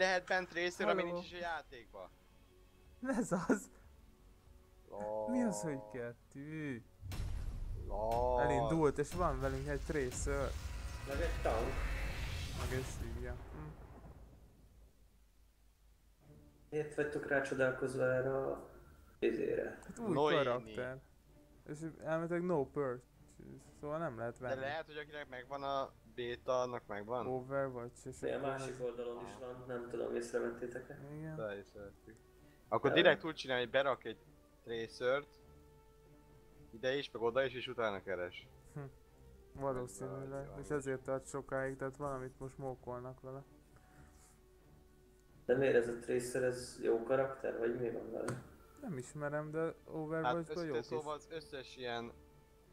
lehet bent részről, ami nincs is a játékban? Ez az. Mi az, hogy kettő? Lol. Elindult, és van velünk egy tracer. Meg egy tank. Meg egy szívja. Hm. Miért vagytok rá csodálkozva erre a izére? Hát új Noémi. karakter. És elméletileg no purchase. Szóval nem lehet De venni. lehet, hogy akinek megvan a beta, annak megvan? Overwatch és De a másik oldalon is van, nem tudom, észrevettétek-e? Igen. De is szeretjük. Akkor direkt úgy csinálj, hogy berak egy tracert, ide is, meg oda is, és utána keres. Valószínűleg. És ezért tart sokáig, tehát valamit most mókolnak vele. De miért ez a Tracer, ez jó karakter, vagy mi van vele? Nem ismerem, de Hát Overwatchban jó össze, kis... szóval az összes ilyen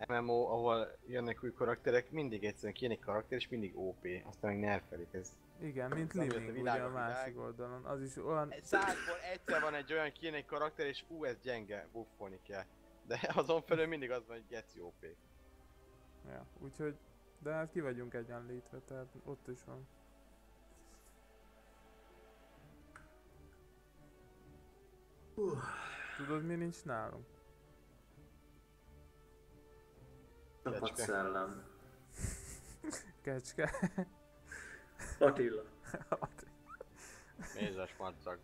MMO, ahol jönnek új karakterek, mindig egyszerűen kijön egy karakter, és mindig OP, aztán meg nerfelik ez. Igen, mint jött a Living ugye világ a a világ. másik oldalon. Az is olyan... Százból egyszer van egy olyan kijön egy karakter, és ú, ez gyenge, buffolni kell. De azon felül mindig az van, hogy geci OP. Ja, úgyhogy... De hát ki vagyunk egyenlítve, tehát ott is van. Tudod mi nincs nálunk? Csapat Kecske. szellem. Kecske. Attila. Mézes macag.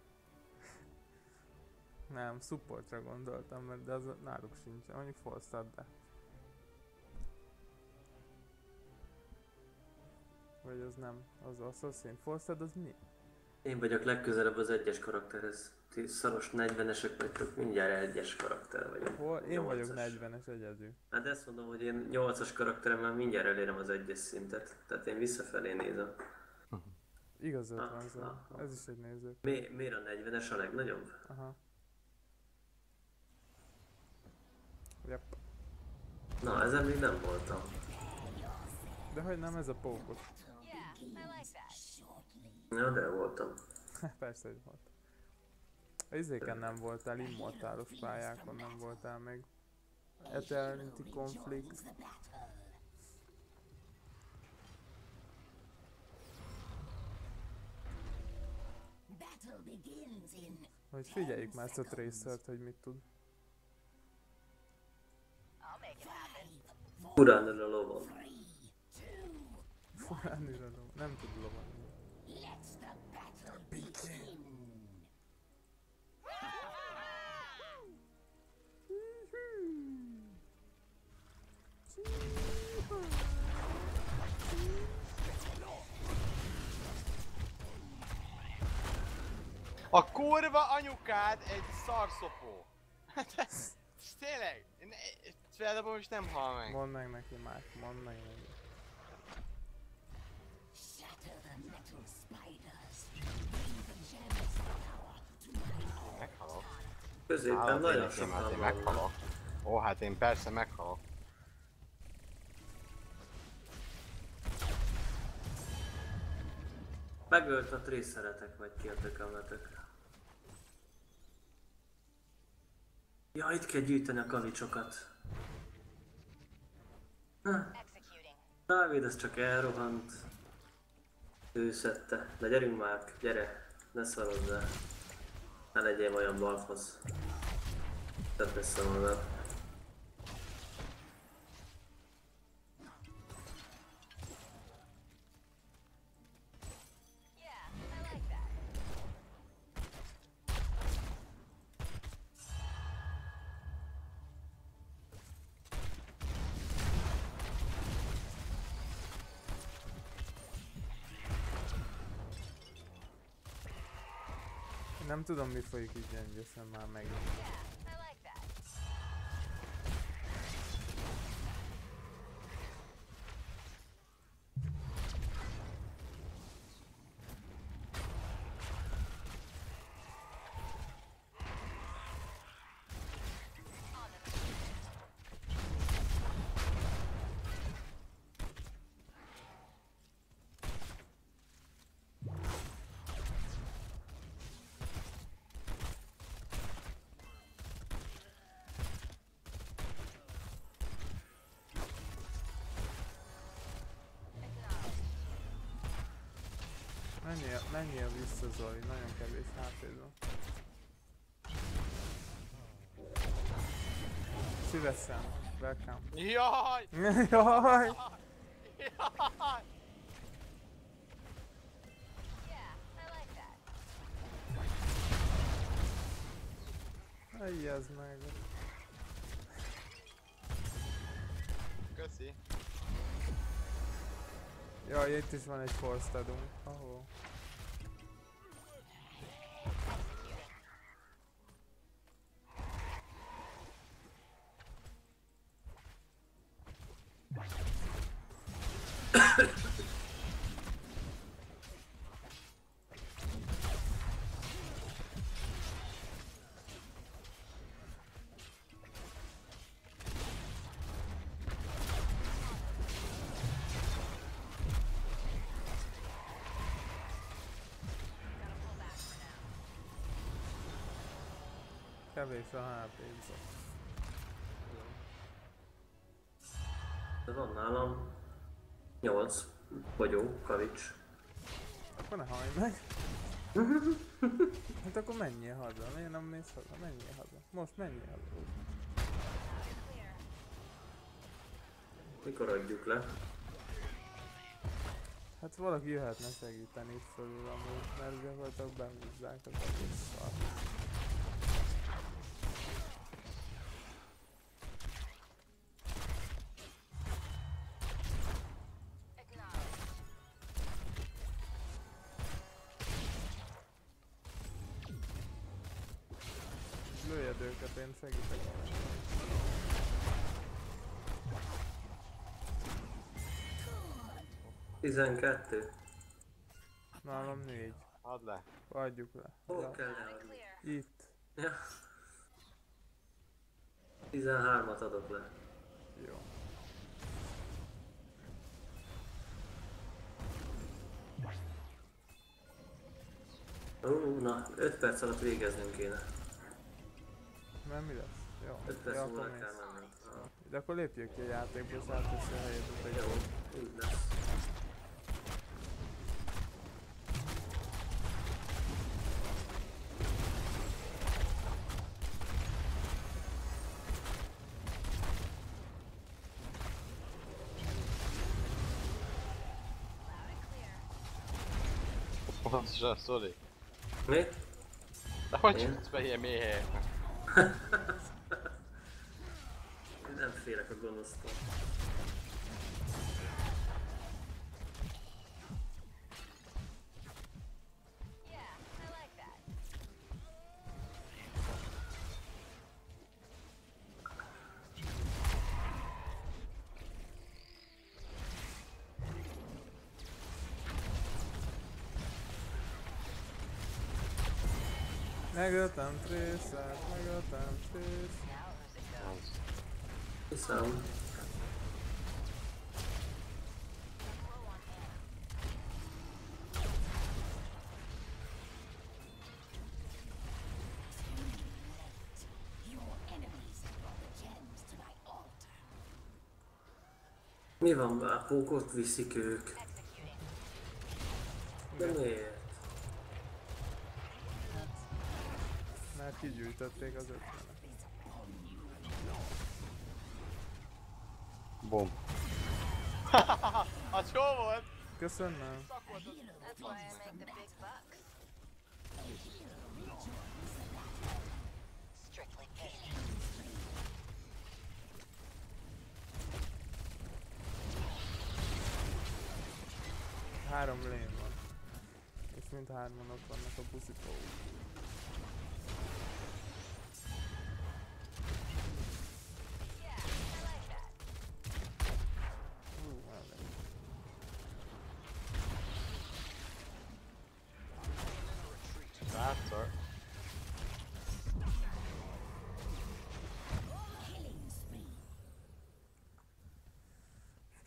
Nem, supportra gondoltam, mert de az náluk sincs. Mondjuk Forstad, de. Vagy az nem, az Assassin. Forstad az mi? Én vagyok legközelebb az egyes karakterhez. Ti szaros 40-esek vagytok, mindjárt egyes karakter vagyok. Hol? Én vagyok Nyolcas. 40-es egyedül. Hát ezt mondom, hogy én 8-as karakteremmel mindjárt elérem az egyes szintet. Tehát én visszafelé nézem. Igazad Ah, van, ah, ah. Ez is egy néző. Mi, miért a 40-es a legnagyobb? Aha. Yep. Na, ezen még nem voltam. De hogy nem ez a pókot? Ja, de voltam. Persze, hogy volt. A izéken nem voltál, immortálos pályákon nem voltál meg. Eternity in Hogy figyeljük már ezt a Tracert, hogy mit tud. I'll make it happen. Urán a lovon. Furán üralom. Nem tud lovalni. A kurva anyukád egy szarszopó! Hát ez, tényleg, én feldobom és nem hal meg. Mondd meg neki már, mondd meg neki. Meghalok. Középen nagyon sokan hát én vannak. meghalok. Ó, hát én persze meghalok. Megölt a trészeretek, vagy ki a tökömletek. Ja, itt kell gyűjteni a kavicsokat. Na. Dávid, ez csak elrohant. Ő szedte. De gyerünk már, gyere. Ne szarozzál. Ne legyél olyan balfasz. Tedd össze magad. Yeah, tudom mi folyik így gyöngyösen már megint. Menjél, vissza Zoli, nagyon kevés hp van. Szívesen, welcome. Jaj! Jaj! Jaj! Ejjezd meg. Köszi. Jaj, itt is van egy force adunk. Ahol. Kevés a hp De van nálam 8 bogyó, kavics. Akkor ne hajj meg. hát akkor menjél haza. Miért nem mész haza? Menjél haza. Most menjél haza. Mikor adjuk le? Hát valaki jöhetne segíteni itt fölül amúgy, mert gyakorlatilag behúzzák az egész szart. 12. Nálam négy. Add le. Adjuk le. Hol kell leadni? itt. Ja. 13-at adok le. Jó. Ó, na, 5 perc alatt végeznünk kéne. Mert mi lesz? Jó. 5 perc Ja, múlva kell. Ah, De akkor lépjük ki a játékból, és átveszi a helyedet egy Jó, így lesz. Pontosan, Szoli. Mi? De hogy Én? jutsz be ilyen mély helyekre? Nem félek a gonosztól. The gems to my altar. Mi van már? Pókot viszik ők. De miért? Mert kigyűjtötték az ötvenet. Bum. Az jó volt? Köszönöm. Három lane van. És mind hárman ott vannak a buzikó.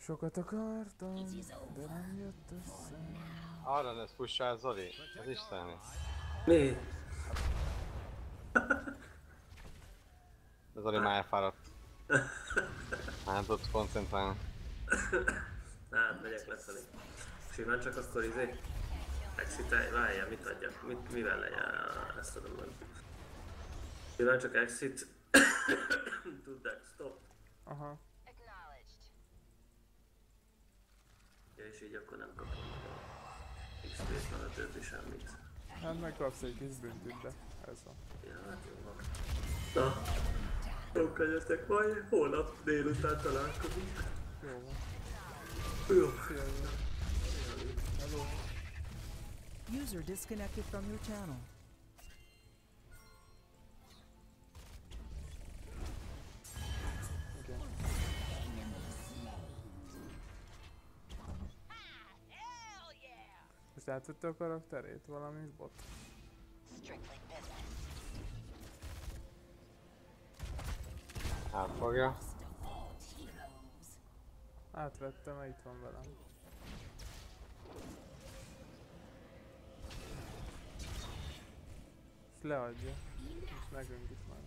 Sokat akartam, de nem jött össze. Arra lesz pussál Zoli. Az isteni. Mi? Zoli már elfáradt. Nem tudsz koncentrálni. Hát, megyek lefelé. Simán csak akkor izé. Exit, várjál, mit adjak? Mit, mivel legyen ezt tudom meg. Mivel csak exit. Tudják, stop. Aha. Acknowledged. Ja, és így akkor nem a XP-t, meg a többi semmit. Hát megkapsz egy kis büntit, de ez van. Ja, hát jó van. Na, jókedjetek majd, holnap délután találkozunk. Jó van. Jó. Hello. User disconnected from your channel. Átvette a karakterét? Valami bot? Elfogja. Átvette, mert itt van velem. És leadja. És nekünk is már.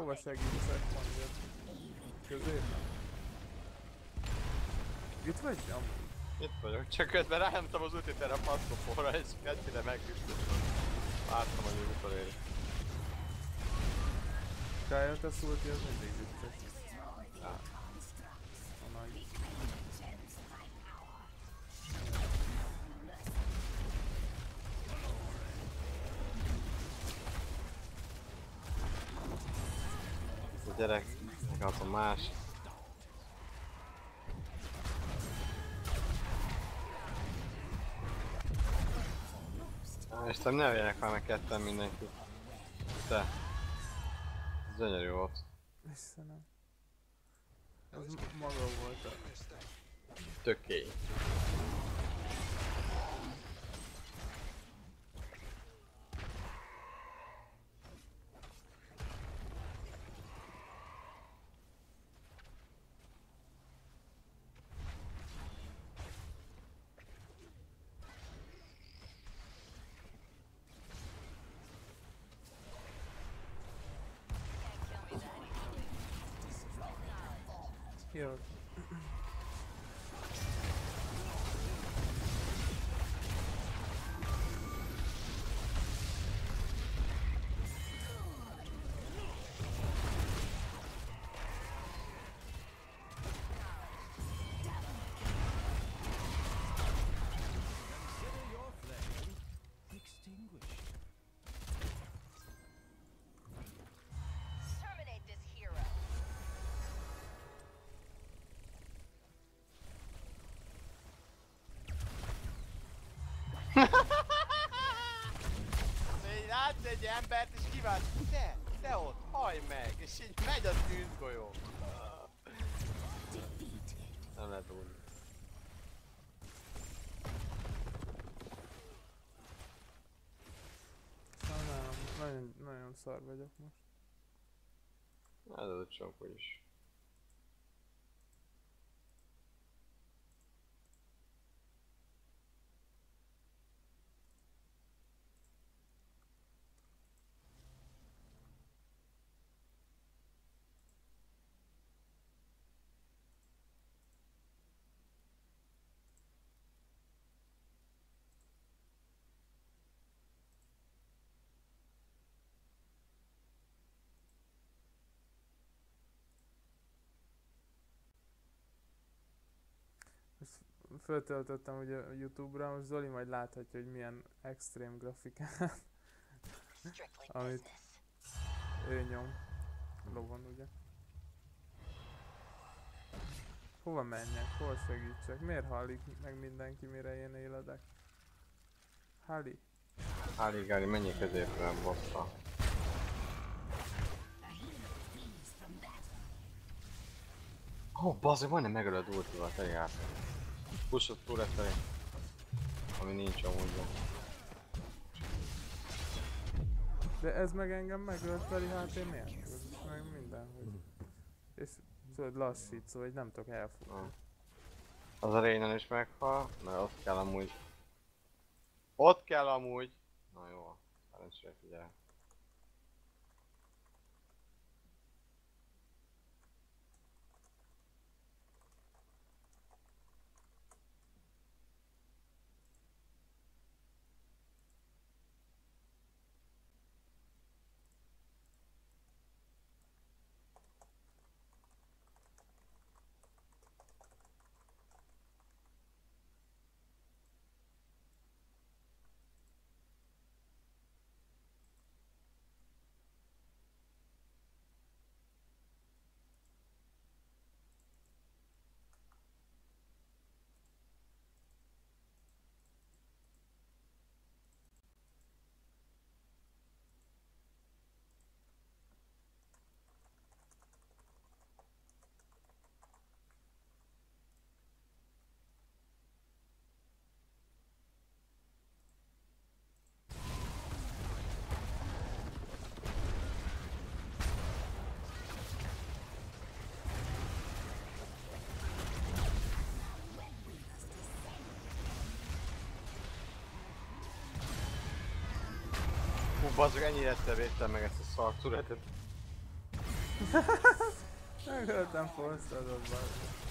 Hova segítsek, mondja? Középen? Itt vagy? Amúgy. Itt vagyok, csak közben rájöttem az útit erre a passzopóra, és kettőre megütöttem. Láttam, hogy ő. Rájött a szulti, az mindig vicces. Más. Á, Istenem, ne öljenek már meg ketten mindenki. Te. Gyönyörű volt. Istenem. M- maga volt a... Tökély. here. Így látsz egy embert és kívánt, te, te ott, hajj meg, és így megy a tűzgolyó. Nem lehet úgy. Nem, nagyon, nagyon szar vagyok most. Ez az a csomó is. Föltöltöttem ugye a Youtube-ra, most Zoli majd láthatja, hogy milyen extrém Strictly Amit- ő nyom. Lovon ugye. Hova menjek? Hol segítsek? Miért hallik meg mindenki, mire én éledek? Hali? Háli Gáli, mennyi középre bossa. Ó, oh, bazd, majdnem megölöd ultival, teli át. Pushot túl felé. Ami nincs amúgy. de. De ez meg engem megölt Feli, hát én nélkül. Ez meg mindenhogy. És tudod lassít, szóval hogy nem tudok elfutni. Ah. Az a Rénen is meghal, mert ott kell amúgy. Ott kell amúgy. Na jó, szerencsére figyelj. Bazzag, ennyi egyszer védtem meg ezt a szar turetet. Megöltem forszadot, bazd.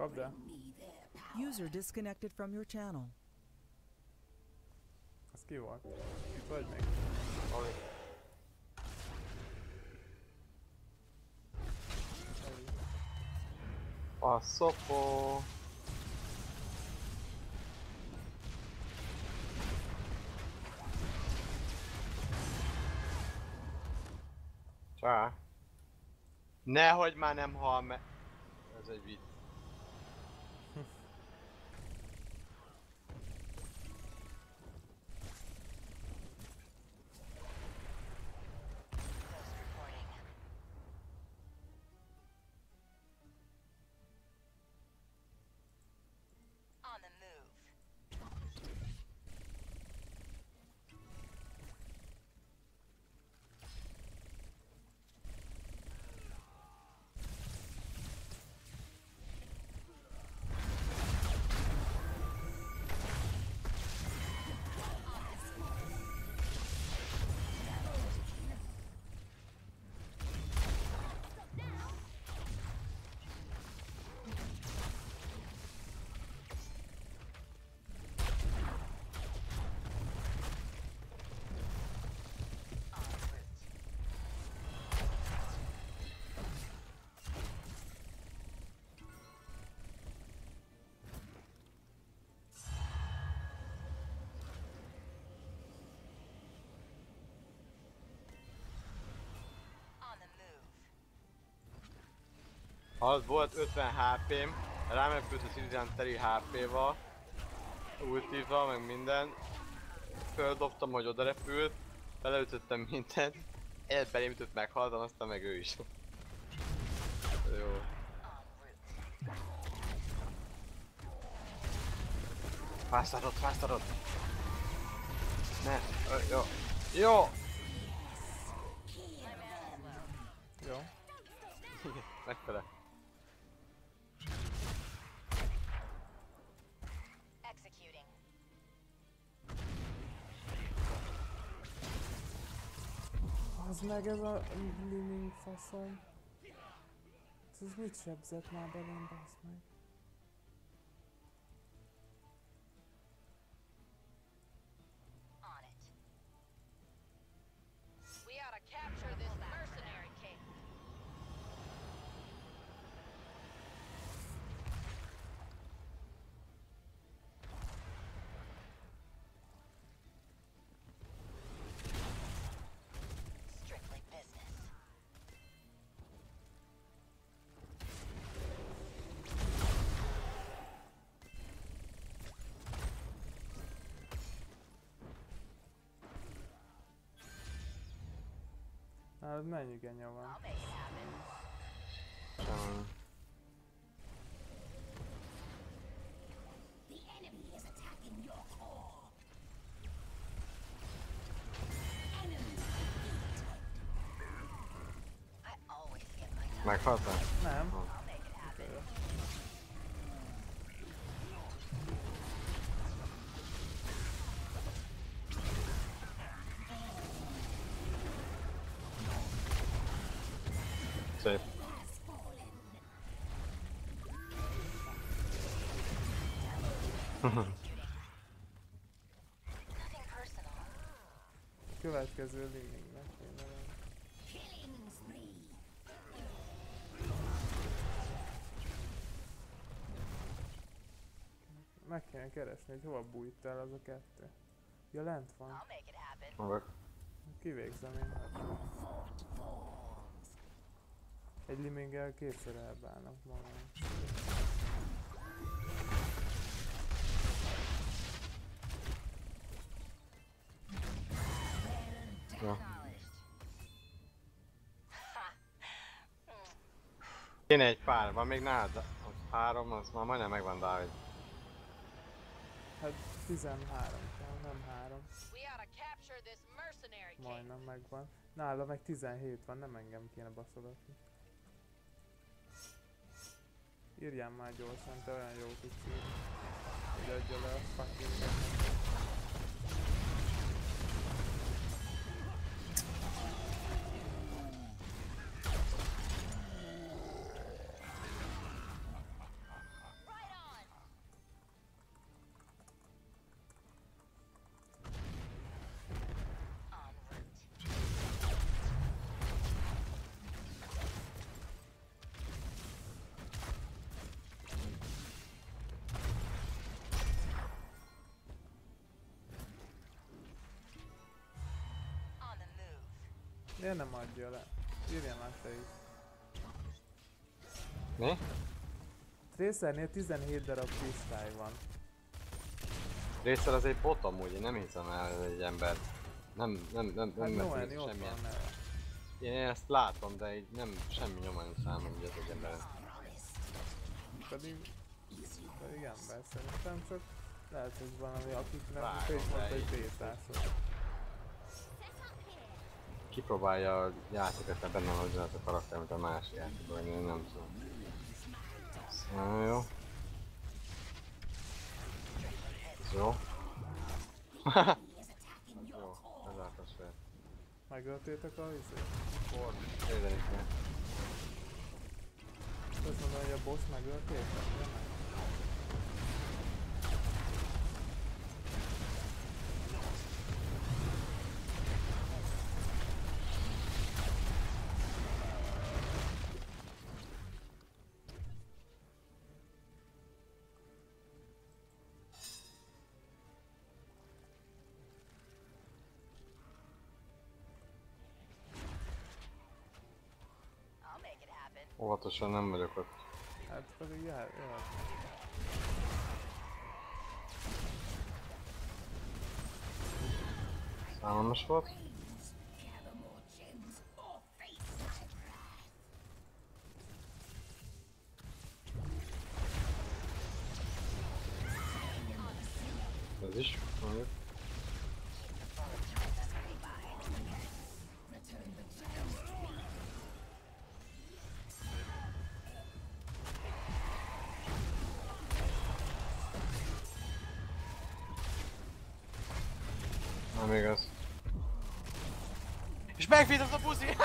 Kapd. User disconnected from your channel. Az ki volt? Itt vagy még? Ali. A szopó. Csá. Nehogy már nem hal me... Ez egy vicc. Az volt 50 HP-m, rámepült az Illian teri HP-val, ultival, meg minden. Földobtam, hogy oda repült, beleütöttem mindent, egyet belém ütött, meghaltam, aztán meg ő is. Jó. Fásztarod, fásztarod! Ne, ö, jó. Jó! Jó. Megfele. Az meg ez a living faszom. Ez mit sebzett már belém, basz meg? I always get my time. meghaltál? Nem. Következő livingnek kéne. Meg kéne keresni, hogy hova bújt el az a kettő. Ja, lent van. Magak. Kivégzem én. hát. Egy liminggel kétszer elbálnak magam. Ja. Acknowledged. Kéne egy pár, van még nálad? Az három, az már majdnem megvan Dávid. Hát 13 kell, nem 3. We ought to capture this mercenary king. Majdnem megvan. Nála meg 17 van, nem engem kéne baszogatni. Írjál már gyorsan, te olyan jó tudsz írni. Hogy adja le a fucking Miért nem adja le? Írja már te is. Mi? Tracernél 17 darab kristály van. Részsel az egy bot amúgy, én nem hiszem el, egy ember. Nem, nem, nem, nem Hát nem ott semmilyen. Én ezt látom, de így nem, semmi nyoma nincs számom, hogy ez egy ember. Pedig, pedig ember szerintem csak lehet, hogy valami te is de mondta, hogy bétások. Kipróbálja a játékot, mert benne van ugyanaz a karakter, mint a másik játékban, én nem tudom. Na jó. Jó. jó, ez állt fel. Megöltétek a izét? Ford, kell. Azt mondom, hogy a boss megöltétek? Ja, nem. I'll make it happen. Óvatosan nem vagyok ott. Hát pedig És megvédett a buzi!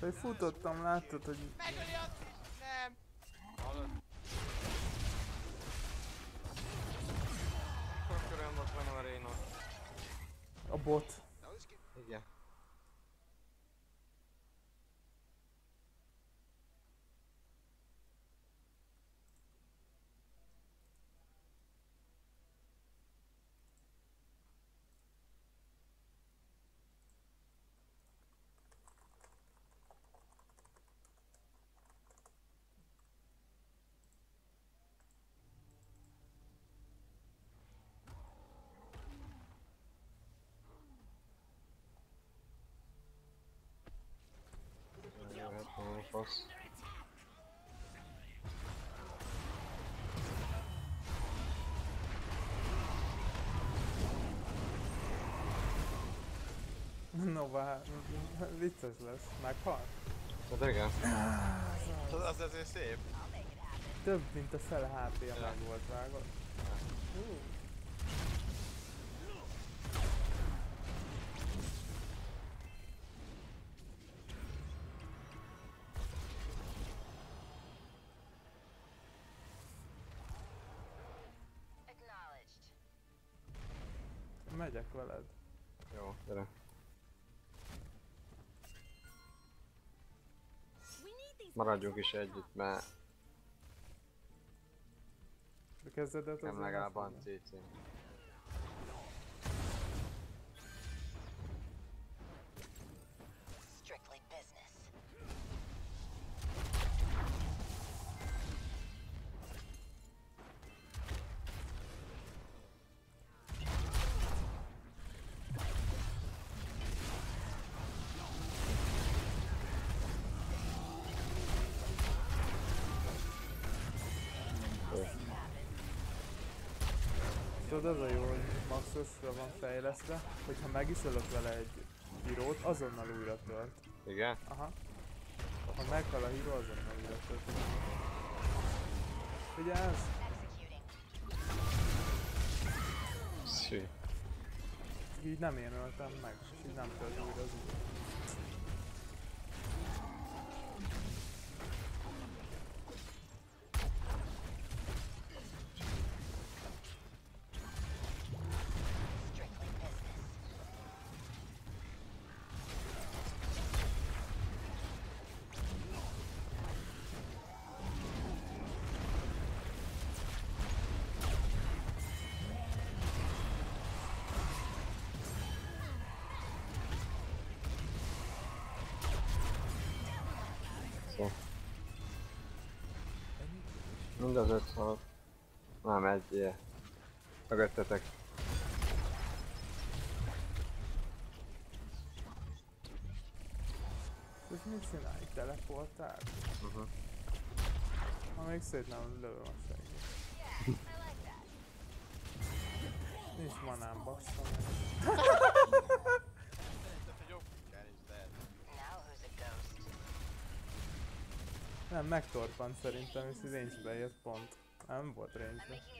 Hogy futottam, láttad, hogy Megöli a... Nem! Hallod? Akkor olyan volt a Reno. a bot. Igen. Fasz. Nova, hát, vicces lesz. Meghal? Hát igen. Az, az azért szép. Több, mint a fele HP-ja Ja. meg volt, vágod? Hú. Megyek veled. Jó, gyere. Maradjunk is együtt, mert A kezedet nem legalább nem Tudod, az a jó, hogy maxosra van fejlesztve, hogyha megiszolok vele egy hírót, azonnal újra tölt. Igen? Aha. Ha meghal a híró, azonnal újra tölt. Figyelsz? Szű. Így nem én öltem meg, és így nem tölt újra az újra. Mind az öt szalad. Nem, egy ilyen. Mögöttetek. És mit csinálj? Teleportál? Uh-huh. Ha még szét nem lövöm a segít. Yeah, I like that. Nincs manám, bassza Nem, megtorpant szerintem, és az range jött pont. Nem volt range making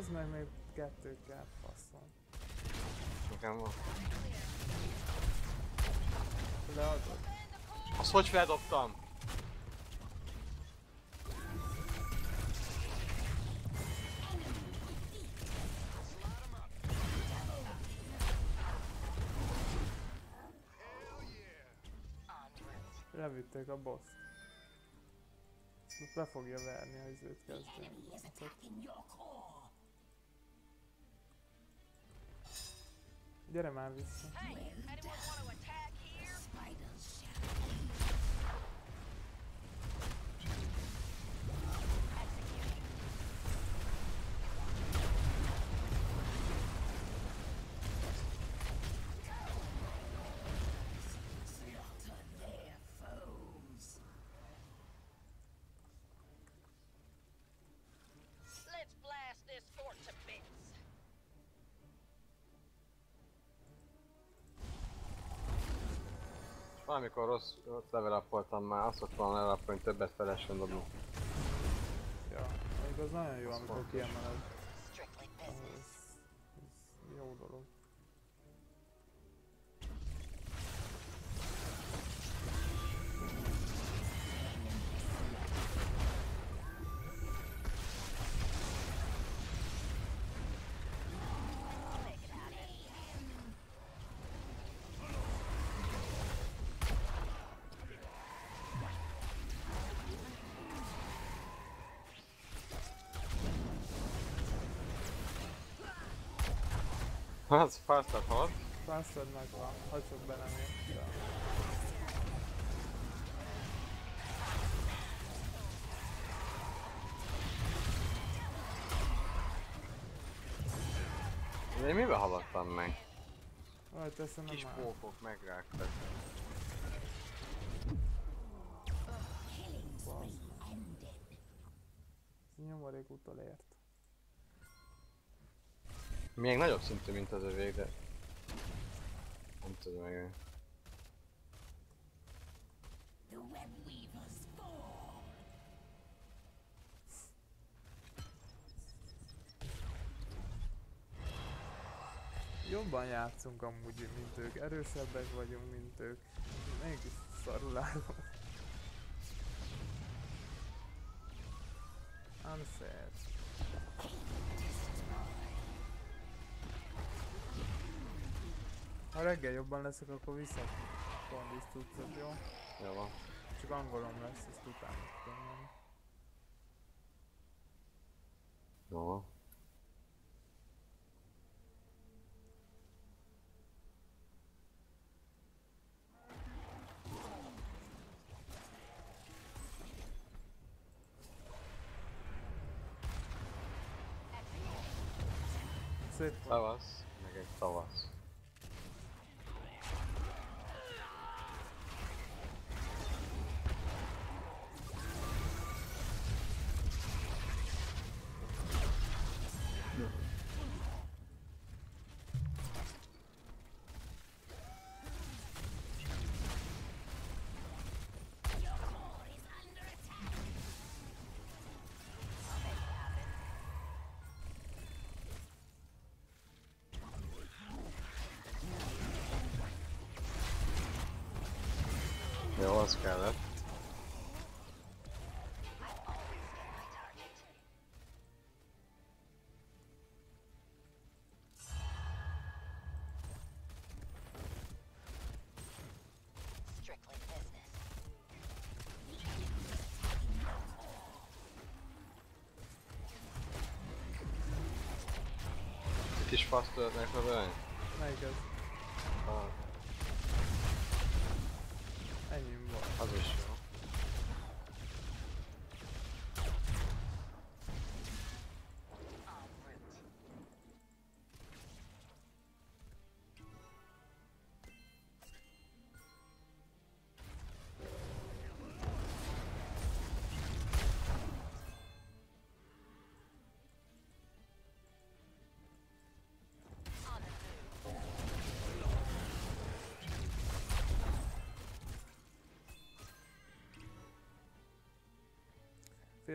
Az meg még kettő kell, faszom. Nekem van. Leadod? Azt hogy feldobtam? Levitték a boss. Most be fogja verni, ha izőt kezdeni. Gyere már vissza. Hey, Valamikor rossz, rossz level upoltam már, azt szoktam volna level upolni, többet felesen dobni. Ja, még az nagyon jó, Az amikor kiemeled. Az fasztat hat. Bastard megvan, hagyj csak be nem ér. Ja. Én mivel haladtam meg? Majd teszem Kis már. pókok megrágtak. Nyomorék utolért. Még nagyobb szintű, mint az övék, de... Nem tudom meg. Jobban játszunk amúgy, mint ők. Erősebbek vagyunk, mint ők. Mégis szarul állunk. Unfair. Ha reggel jobban leszek, akkor vissza kondis tudszod, jó? Jó van. Csak angolom lesz, ezt utána tudom menni. Jó van. Szép volt. Tavasz, meg egy tavasz. Jó, az kellett. Strictly business. Itt is fasz tudnak ölni? Melyik ez?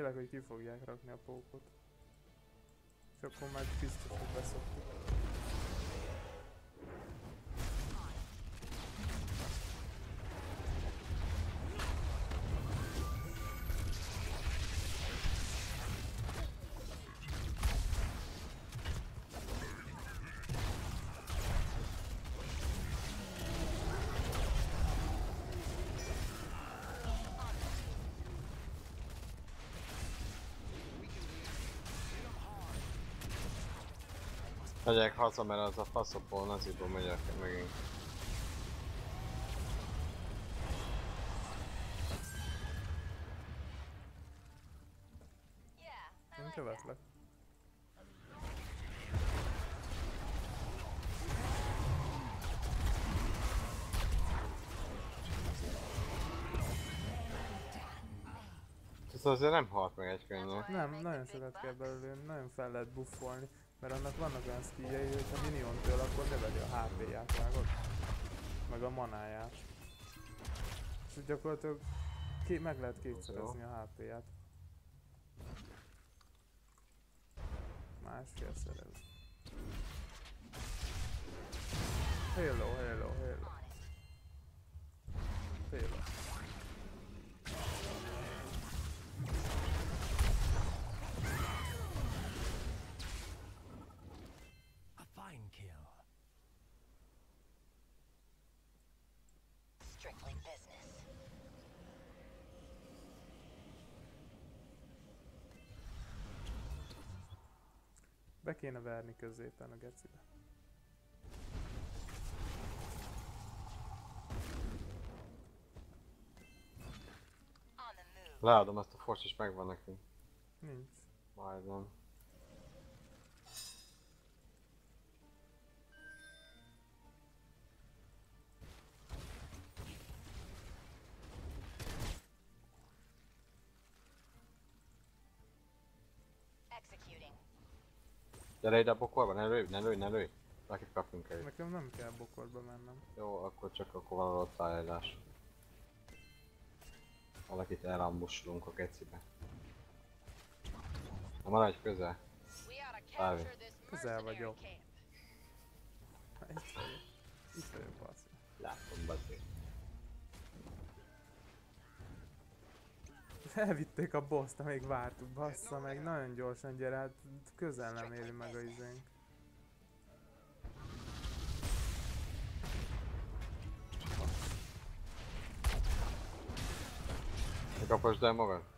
Félek, hogy ki fogják rakni a pókot. És akkor majd biztos, hogy beszoktuk. Megyek haza, mert az a faszopó naziból megyek megint. Én követlek. Ez azért nem halt meg egy könnyen. Nem, nagyon sokat kell belőle, nagyon fel lehet buffolni, mert annak vannak olyan skilljei, hogy ha minion től, akkor növeli a HP-ját, vágod? Meg a manáját. És gyakorlatilag ké- meg lehet kétszerezni a HP-ját. Másfél szerez. Hello, hello, hello. Hello. Be kéne verni középen a gecibe. Leadom ezt a forcs is megvan nekünk. Nincs. Majdnem. Gyere ide a bokorba, ne lőj, ne lőj, ne lőj. Akit kapjunk el. Nekem nem kell bokorba mennem. Jó, akkor csak akkor van ott állás. Valakit elambusolunk a gecibe. Na maradj közel. This Közel vagyok. Itt vagyok. Itt vagyok. Látom, bazd. Elvitték a bosszt, amíg vártuk, bassza meg, nagyon gyorsan gyere, hát közel nem éli meg a izénk. Kapasd el magad?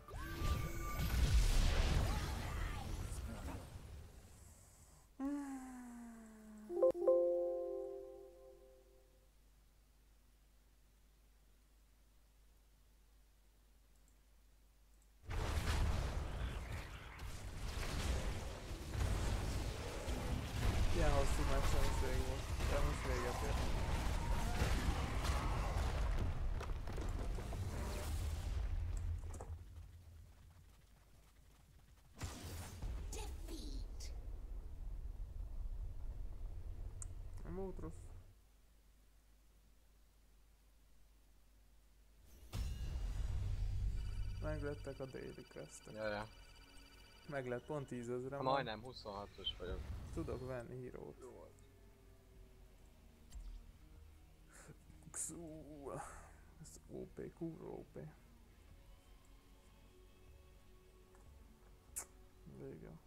meglettek a déli questek. Ja, ja. Meg lett pont 10 ezre. Majdnem 26-os vagyok. Tudok venni hírót. Jó. Xú. Ez OP, kurva OP. Végül.